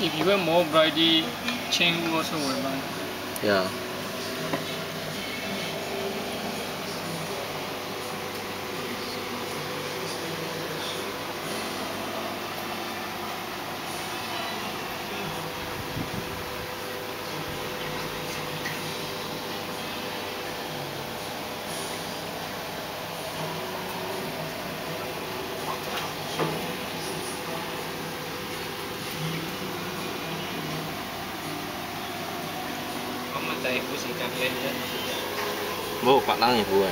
if even more bridey, Cheng also will buy. Yeah. Có mà tay của sĩ cặp lên đó Vô, bạn đang nhảy vui.